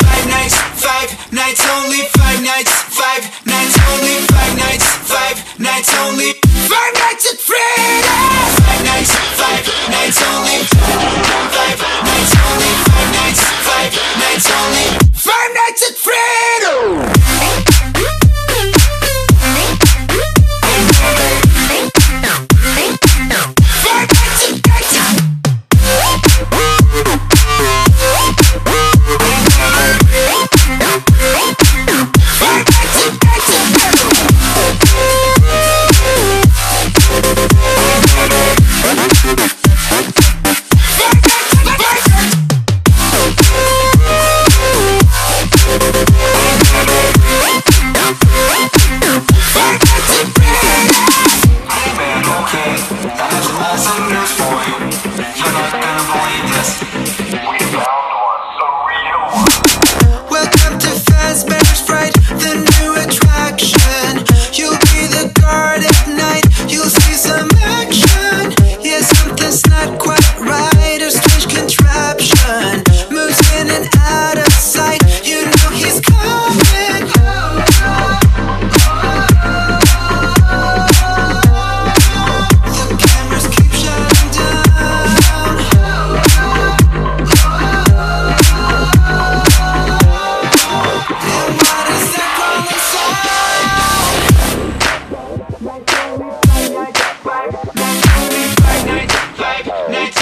Five nights, five nights only. night, night, like, Night, night, like, Night.